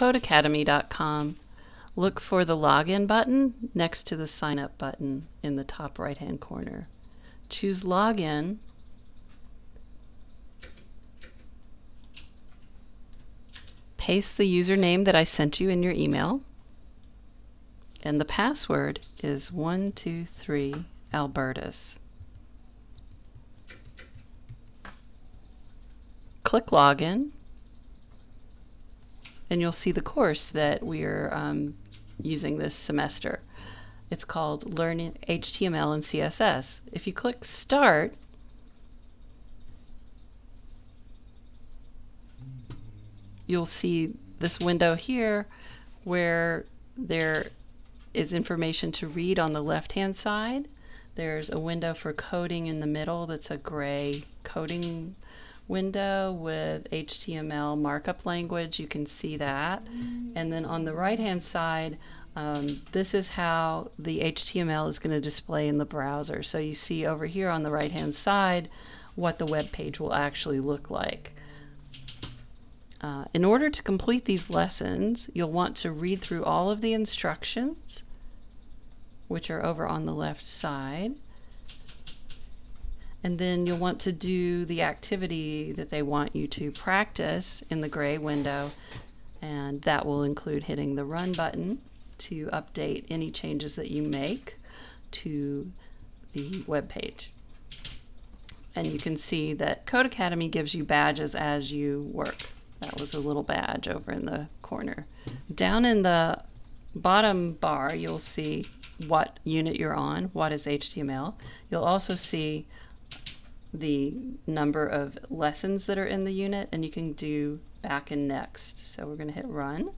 codecademy.com, look for the login button next to the sign up button in the top right hand corner. Choose login paste the username that I sent you in your email. And the password is 123 Albertus. Click Login, and you'll see the course that we are um, using this semester. It's called Learning HTML and CSS. If you click Start, you'll see this window here where there is information to read on the left hand side. There's a window for coding in the middle that's a gray coding window with HTML markup language. You can see that. And then on the right hand side, um, this is how the HTML is going to display in the browser. So you see over here on the right hand side what the web page will actually look like. Uh, in order to complete these lessons, you'll want to read through all of the instructions, which are over on the left side. And then you'll want to do the activity that they want you to practice in the gray window. And that will include hitting the run button to update any changes that you make to the web page. And you can see that Codecademy gives you badges as you work. That was a little badge over in the corner. Down in the bottom bar, you'll see what unit you're on, what is HTML. You'll also see the number of lessons that are in the unit, and you can do back and next. So we're going to hit run.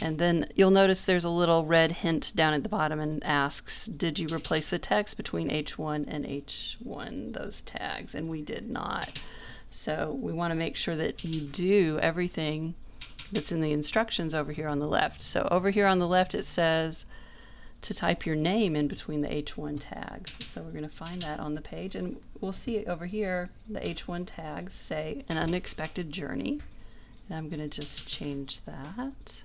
And then you'll notice there's a little red hint down at the bottom and asks, did you replace the text between H1 and H1, those tags? And we did not. So we want to make sure that you do everything that's in the instructions over here on the left. So over here on the left it says to type your name in between the H1 tags. So we're going to find that on the page and we'll see over here the H1 tags say an unexpected journey. And I'm going to just change that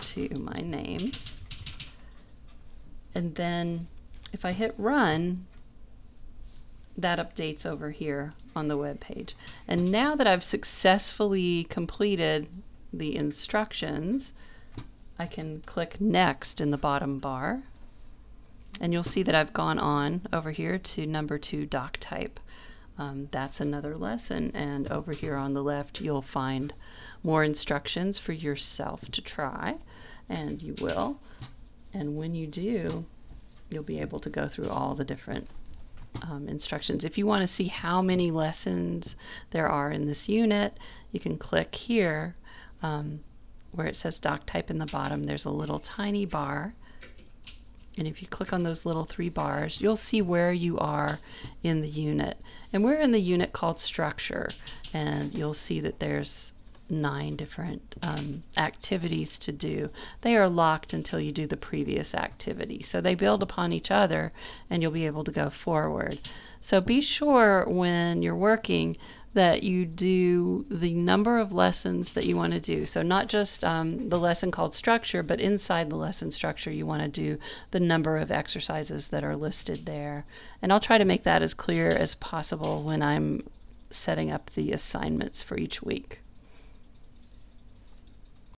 to my name. And then if I hit run, that updates over here on the web page. And now that I've successfully completed the instructions, I can click next in the bottom bar. And you'll see that I've gone on over here to number two doc type. Um, that's another lesson. And over here on the left, you'll find more instructions for yourself to try. And you will. And when you do, you'll be able to go through all the different um, instructions. If you want to see how many lessons there are in this unit, you can click here um, where it says doc type in the bottom. There's a little tiny bar. And if you click on those little three bars, you'll see where you are in the unit. And we're in the unit called structure. And you'll see that there's nine different um, activities to do. They are locked until you do the previous activity. So they build upon each other and you'll be able to go forward. So be sure when you're working that you do the number of lessons that you want to do. So not just um, the lesson called structure, but inside the lesson structure, you want to do the number of exercises that are listed there. And I'll try to make that as clear as possible when I'm setting up the assignments for each week.